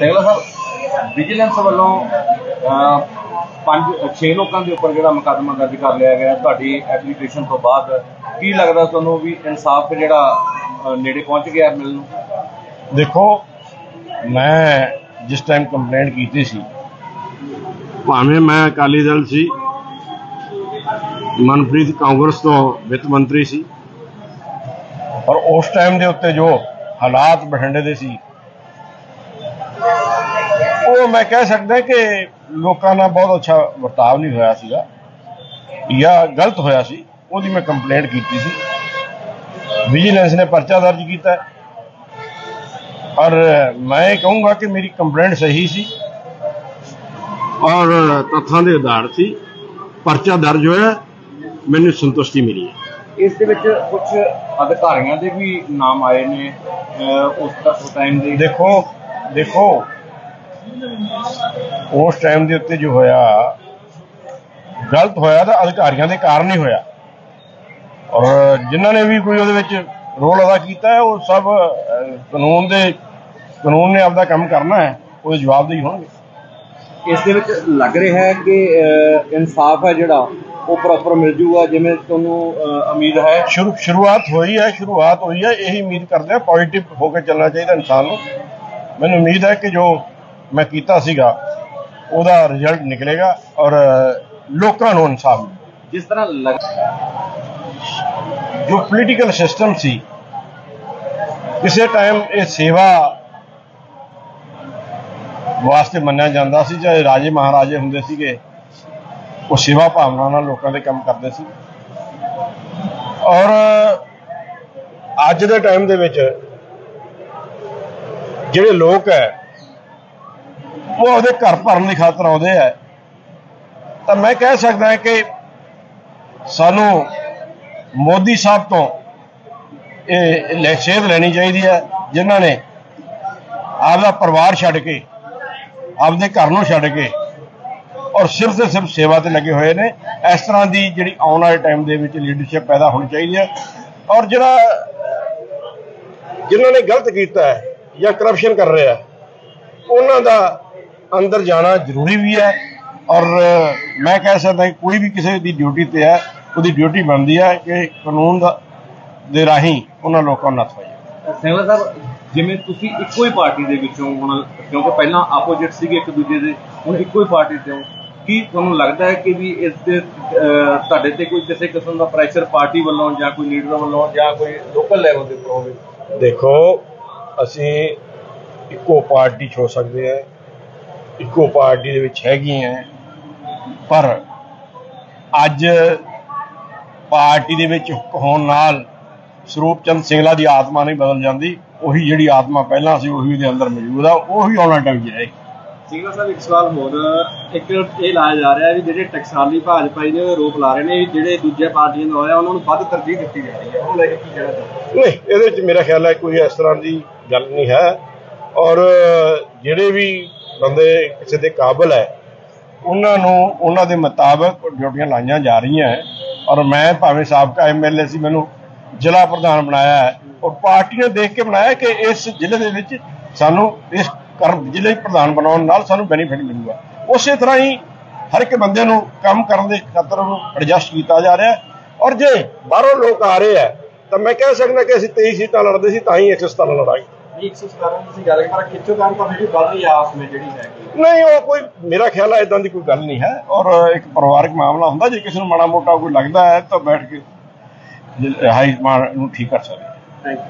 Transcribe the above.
ਸਿੰਗਲਾ ਸਾਹਿਬ vigilance ਵੱਲੋਂ ਪੰਜ 6 ਲੋਕਾਂ ਦੇ ਉੱਪਰ ਜਿਹੜਾ ਮੁਕੱਦਮਾ ਦਰਜ ਕਰ ਲਿਆ ਗਿਆ, ਤੁਹਾਡੀ ਐਪਲੀਕੇਸ਼ਨ ਤੋਂ ਬਾਅਦ ਕੀ ਲੱਗਦਾ ਤੁਹਾਨੂੰ ਵੀ ਇਨਸਾਫ ਜਿਹੜਾ ਨੇੜੇ ਪਹੁੰਚ ਗਿਆ ਮਿਲਣ ਨੂੰ? ਦੇਖੋ, ਮੈਂ ਜਿਸ ਟਾਈਮ ਕੰਪਲੇਂਟ ਕੀਤੀ ਸੀ, ਭਾਵੇਂ ਮੈਂ ਅਕਾਲੀ ਦਲ ਸੀ, ਮਨਪ੍ਰੀਤ ਕਾਂਗਰਸ ਤੋਂ ਵਿੱਤ ਮੰਤਰੀ ਸੀ ਔਰ ਉਸ ਟਾਈਮ ਦੇ ਉੱਤੇ ਜੋ ਹਾਲਾਤ ਬਠਿੰਡੇ ਦੇ ਸੀ ਉਹ ਮੈਂ ਕਹਿ ਸਕਦਾ ਕਿ ਲੋਕਾਂ ਨਾਲ ਬਹੁਤ ਅੱਛਾ ਵਰਤਾਵ ਨਹੀਂ ਹੋਇਆ ਸੀਗਾ। ਜਾਂ ਗਲਤ ਹੋਇਆ ਸੀ ਉਹਦੀ ਮੈਂ ਕੰਪਲੇਂਟ ਕੀਤੀ ਸੀ। ਵਿਜੀਲੈਂਸ ਨੇ ਪਰਚਾ ਦਰਜ ਕੀਤਾ। ਔਰ ਮੈਂ ਕਹੂੰਗਾ ਕਿ ਮੇਰੀ ਕੰਪਲੇਂਟ ਸਹੀ ਸੀ। ਔਰ ਤੱਥਾਂ ਦੇ ਆਧਾਰ ਸੀ ਪਰਚਾ ਦਰਜ ਹੋਇਆ। ਮੈਨੂੰ ਸੰਤੁਸ਼ਟੀ ਮਿਲੀ ਹੈ। ਇਸ ਦੇ ਵਿੱਚ ਕੁਝ ਅਧਿਕਾਰੀਆਂ ਦੇ ਵੀ ਨਾਮ ਆਏ ਨੇ ਉਸ ਟਾਈਮ ਦੇ। ਦੇਖੋ ਦੇਖੋ ਉਸ ਟਾਈਮ ਦੇ ਉੱਤੇ ਜੋ ਹੋਇਆ ਗਲਤ ਹੋਇਆ ਤਾਂ ਅਧਿਕਾਰੀਆਂ ਦੇ ਕਾਰਨ ਹੀ ਹੋਇਆ। ਔਰ ਜਿਨ੍ਹਾਂ ਨੇ ਵੀ ਕੋਈ ਉਹਦੇ ਵਿੱਚ ਰੋਲ ਅਦਾ ਕੀਤਾ ਹੈ ਉਹ ਸਭ ਕਾਨੂੰਨ ਦੇ ਕਾਨੂੰਨ ਨੇ ਆਪਦਾ ਕੰਮ ਕਰਨਾ ਹੈ ਉਹਦੇ ਜਵਾਬਦੇਹੀ ਹੋਣਗੇ। ਇਸ ਦੇ ਵਿੱਚ ਲੱਗ ਰਿਹਾ ਹੈ ਕਿ ਇਨਸਾਫ ਹੈ ਜਿਹੜਾ ਉਹ ਪ੍ਰੋਪਰ ਮਿਲ ਜੂਗਾ ਜਿਵੇਂ ਤੁਹਾਨੂੰ ਉਮੀਦ ਹੈ? ਸ਼ੁਰੂ ਸ਼ੁਰੂਆਤ ਹੋਈ ਹੈ ਸ਼ੁਰੂਆਤ ਹੋਈ ਹੈ ਇਹੀ ਉਮੀਦ ਕਰਦੇ ਆ ਪੋਜ਼ਿਟਿਵ ਹੋ ਕੇ ਚੱਲਣਾ ਚਾਹੀਦਾ ਇਨਸਾਨ ਨੂੰ। ਮੈਨੂੰ ਉਮੀਦ ਹੈ ਕਿ ਜੋ ਮੈਂ ਕੀਤਾ ਸੀਗਾ ਉਹਦਾ ਰਿਜ਼ਲਟ ਨਿਕਲੇਗਾ ਔਰ ਲੋਕਾਂ ਨੂੰ ਇਨਸਾਫ ਜਿਸ ਤਰ੍ਹਾਂ ਲੱਗ ਜੋ ਪੋਲੀਟੀਕਲ ਸਿਸਟਮ ਸੀ ਕਿਸੇ ਟਾਈਮ ਇਹ ਸੇਵਾ ਵਾਸਤੇ ਮੰਨਿਆ ਜਾਂਦਾ ਸੀ ਚਾਹੇ ਰਾਜੇ ਮਹਾਰਾਜੇ ਹੁੰਦੇ ਸੀਗੇ ਉਹ ਸੇਵਾ ਭਾਵਨਾ ਨਾਲ ਲੋਕਾਂ ਦੇ ਕੰਮ ਕਰਦੇ ਸੀ। ਔਰ ਅੱਜ ਦੇ ਟਾਈਮ ਦੇ ਵਿੱਚ ਜਿਹੜੇ ਲੋਕ ਹੈ ਉਹ ਉਹਦੇ ਘਰ ਭਰਨ ਦੀ ਖਾਤਰ ਆਉਂਦੇ ਆ। ਤਾਂ ਮੈਂ ਕਹਿ ਸਕਦਾ ਕਿ ਸਾਨੂੰ ਮੋਦੀ ਸਾਹਿਬ ਤੋਂ ਇਹ ਸੇਧ ਲੈਣੀ ਚਾਹੀਦੀ ਹੈ, ਜਿਨ੍ਹਾਂ ਨੇ ਆਪਦਾ ਪਰਿਵਾਰ ਛੱਡ ਕੇ, ਆਪਦੇ ਘਰ ਨੂੰ ਛੱਡ ਕੇ ਔਰ ਸਿਰਫ ਤੇ ਸਿਰਫ ਸੇਵਾ ਤੇ ਲੱਗੇ ਹੋਏ ਨੇ। ਇਸ ਤਰ੍ਹਾਂ ਦੀ ਜਿਹੜੀ ਆਉਣ ਵਾਲੇ ਟਾਈਮ ਦੇ ਵਿੱਚ ਲੀਡਰਸ਼ਿਪ ਪੈਦਾ ਹੋਣੀ ਚਾਹੀਦੀ ਹੈ। ਔਰ ਜਿਹੜਾ ਜਿਨ੍ਹਾਂ ਨੇ ਗਲਤ ਕੀਤਾ ਹੈ ਜਾਂ ਕਰਪਸ਼ਨ ਕਰ ਰਿਹਾ ਉਹਨਾਂ ਦਾ ਅੰਦਰ ਜਾਣਾ ਜ਼ਰੂਰੀ ਵੀ ਹੈ ਔਰ ਮੈਂ ਕਹਿ ਸਕਦਾ ਕਿ ਕੋਈ ਵੀ ਕਿਸੇ ਦੀ ਡਿਊਟੀ ਤੇ ਹੈ ਉਹਦੀ ਡਿਊਟੀ ਬਣਦੀ ਹੈ ਕਿ ਕਾਨੂੰਨ ਦਾ ਦੇ ਰਾਹੀਂ ਉਹਨਾਂ ਲੋਕਾਂ ਨੂੰ ਨੱਥ ਪਾਈਏ। ਸਿੰਗਲਾ ਸਾਹਿਬ ਜਿਵੇਂ ਤੁਸੀਂ ਇੱਕੋ ਹੀ ਪਾਰਟੀ ਦੇ ਵਿੱਚੋਂ ਹੁਣ ਕਿਉਂਕਿ ਪਹਿਲਾਂ ਆਪੋਜੀਟ ਸੀਗੇ ਇੱਕ ਦੂਜੇ ਦੇ ਹੁਣ ਇੱਕੋ ਹੀ ਪਾਰਟੀ ਤੇ ਹੋ ਕੀ ਤੁਹਾਨੂੰ ਲੱਗਦਾ ਹੈ ਕਿ ਵੀ ਇਸ ਦੇ ਅਹ, ਤੁਹਾਡੇ ਤੇ ਕੋਈ ਕਿਸੇ ਕਿਸਮ ਦਾ ਪ੍ਰੈਸ਼ਰ ਪਾਰਟੀ ਵੱਲੋਂ ਜਾਂ ਕੋਈ ਲੀਡਰ ਵੱਲੋਂ ਜਾਂ ਕੋਈ ਲੋਕਲ ਲੈਵਲ ਦੇ ਉੱਪਰ ਹੋਵੇ ਦੇਖੋ ਅਸੀਂ ਇੱਕੋ ਪਾਰਟੀ ਹੋ ਸਕਦੇ ਹਾਂ। ਇੱਕੋ ਪਾਰਟੀ ਦੇ ਵਿੱਚ ਹੈਗੇ ਹਾਂ ਪਰ ਅੱਜ ਪਾਰਟੀ ਦੇ ਵਿੱਚ ਹੋਣ ਨਾਲ ਸਰੂਪ ਚੰਦ ਸਿੰਗਲਾ ਦੀ ਆਤਮਾ ਨਹੀਂ ਬਦਲ ਜਾਂਦੀ। ਉਹੀ ਜਿਹੜੀ ਆਤਮਾ ਪਹਿਲਾਂ ਸੀ ਉਹੀ ਉਹਦੇ ਅੰਦਰ ਮੌਜੂਦ ਆ। ਉਹੀ ਆਉਣਾ ਟਾਈਮ ਜਾਏਗੀ ਸਿੰਘਲਾ ਸਾਹਿਬ ਇੱਕ ਸਵਾਲ ਹੋਰ। ਇੱਕ ਇਹ ਲਾਇਆ ਜਾ ਰਿਹਾ ਵੀ ਜਿਹੜੇ ਟਕਸਾਲੀ ਭਾਜਪਾ ਜੀ ਨੇ ਉਹ ਰੋਪ ਲਾ ਰਹੇ ਨੇ ਜਿਹੜੇ ਦੂਜੇ ਪਾਰਟੀਆਂ ਦਾ ਹੋਇਆ ਉਹਨਾਂ ਨੂੰ ਵੱਧ ਤਰਜੀਹ ਦਿੱਤੀ ਜਾ ਰਹੀ ਹੈ। ਉਹ ਲੈ ਕੇ ਕੀ ਕਹਿਣਾ ਚਾਹੁੰਦੇ ਨਹੀਂ ਇਹਦੇ ਵਿੱਚ ਮੇਰਾ ਖਿਆਲ ਹੈ ਕੋਈ ਇਸ ਤਰ੍ਹਾਂ ਦੀ ਗੱਲ ਨਹੀਂ ਹੈ। ਔਰ ਜਿਹੜੇ ਵੀ ਬੰਦੇ ਕਿਸੇ ਦੇ ਕਾਬਲ ਹੈ। ਉਹਨਾਂ ਨੂੰ, ਉਹਨਾਂ ਦੇ ਮੁਤਾਬਕ ਡਿਊਟੀਆਂ ਲਾਈਆਂ ਜਾ ਰਹੀਆਂ ਹੈ। ਔਰ ਮੈਂ ਭਾਵੇਂ ਸਾਬਕਾ ਐਮਐਲਏ ਸੀ, ਮੈਨੂੰ ਜ਼ਿਲ੍ਹਾ ਪ੍ਰਧਾਨ ਬਣਾਇਆ ਹੈ। ਔਰ ਪਾਰਟੀ ਨੇ ਦੇਖ ਕੇ ਬਣਾਇਆ ਕਿ ਇਸ ਜ਼ਿਲ੍ਹੇ ਦੇ ਵਿੱਚ ਸਾਨੂੰ ਇਸ ਕਰ ਜ਼ਿਲ੍ਹੇ ਪ੍ਰਧਾਨ ਬਣਾਉਣ ਨਾਲ ਸਾਨੂੰ ਬੈਨੀਫਿਟ ਮਿਲੂਗਾ। ਉਸੇ ਤਰ੍ਹਾਂ ਹੀ ਹਰ ਇੱਕ ਬੰਦੇ ਨੂੰ ਕੰਮ ਕਰਨ ਦੇ ਖਾਤਰ ਉਹਨੂੰ ਐਡਜਸਟ ਕੀਤਾ ਜਾ ਰਿਹਾ ਔਰ ਜੇ ਬਾਹਰੋਂ ਲੋਕ ਆ ਰਹੇ ਆ ਤਾਂ ਮੈਂ ਕਹਿ ਸਕਦਾ ਕਿ ਅਸੀਂ 23 ਸੀਟਾਂ ਲੜਦੇ ਸੀ, ਤਾਂ ਹੀ 117 ਲੜਾਈ। ਜੀ 117 ਤੁਸੀਂ ਗੱਲ ਕਰ ਖਿੱਚੋ ਕੰਮ ਤਾਂ ਫਿਰ ਵੱਧ ਰਹੀ ਆਸ ਵਿੱਚ ਜਿਹੜੀ ਹੈਗੀ ਨਹੀਂ ਉਹ ਕੋਈ ਮੇਰਾ ਖਿਆਲ ਹੈ ਇਦਾਂ ਦੀ ਕੋਈ ਗੱਲ ਨਹੀਂ ਹੈ। ਔਰ ਇੱਕ ਪਰਿਵਾਰਕ ਮਾਮਲਾ ਹੁੰਦਾ ਜੇ ਕਿਸੇ ਨੂੰ ਮਾੜਾ ਮੋਟਾ ਕੋਈ ਲੱਗਦਾ ਹੈ ਤਾਂ ਬੈਠ ਕੇ ਹਾਈ ਕਮਾਂਡ ਨੂੰ ਠੀਕ ਕਰ ਸਕਦੇ। Thank you